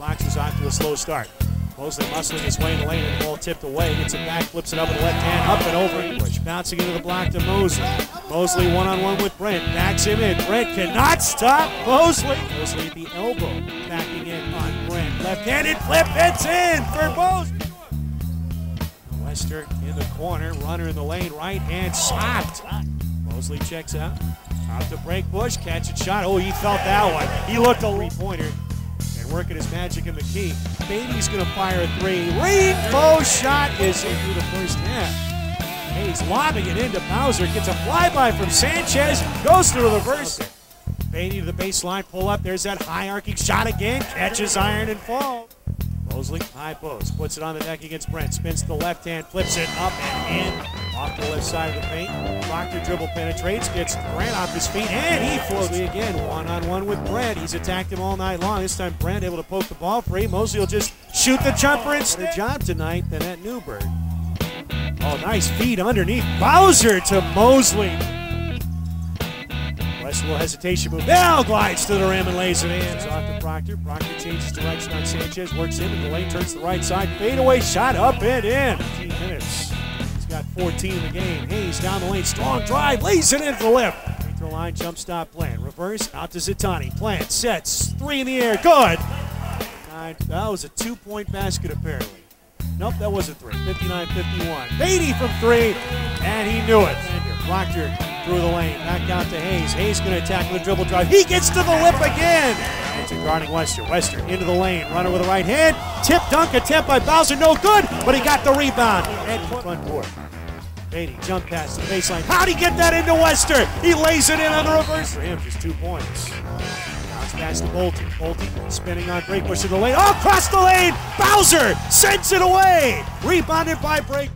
Boxers off to a slow start. Mosley muscling his way in the lane and the ball tipped away. Gets it back, flips it up with the left hand, up and over. Bush bouncing into the block to Mosley. Mosley one on one with Brent. Backs him in. Brent cannot stop Mosley. Mosley at the elbow. Backing in on Brent. Left handed flip. It's in for Mosley. Wester in the corner. Runner in the lane. Right hand stopped. Mosley checks out. Out to break Bush. Catch and shot. Oh, he felt that one. He looked a three pointer working his magic in the key. Beatty's going to fire a three. Rainbow shot is in through the first half. Hayes lobbing it into Bowser. Gets a flyby from Sanchez. Goes through the reverse. Beatty to the baseline. Pull up. There's that high arcing shot again. Catches iron and falls. Mosley, high post, puts it on the deck against Brent, spins to the left hand, flips it up and in, off the left side of the paint. Proctor dribble penetrates, gets Brent off his feet, and he floats again, one on one with Brent. He's attacked him all night long. This time Brent able to poke the ball free. Mosley will just shoot the jumper oh, instead. job tonight than at Newburgh. Oh, nice feed underneath. Bowser to Mosley. West little hesitation move. Now glides to the rim and lays it in. off to Proctor. Proctor changes direction on Sanchez. Works in the lane. Turns to the right side. Fadeaway shot up and in. 15 minutes. He's got 14 in the game. Hayes down the lane. Strong drive. Lays it in for the lift. Free throw line. Jump stop plan. Reverse. Out to Zitani. Plant. Sets. Three in the air. Good. That was a two-point basket apparently. Nope, that was a three. 59-51. Beatty from three, and he knew it. Proctor through the lane. Back out to Hayes. Hayes going to attack with a dribble drive. He gets to the lip again. It's a guarding Wester. Western into the lane. Runner with the right hand. Tip dunk attempt by Bowser. No good, but he got the rebound. And front court. Beatty jump past the baseline. How'd he get that into Wester? He lays it in on the reverse. For him, just two points. Bounce pass to Bolton. Bolton spinning on break push to the lane. Oh, across the lane. Bowser sends it away. Rebounded by break.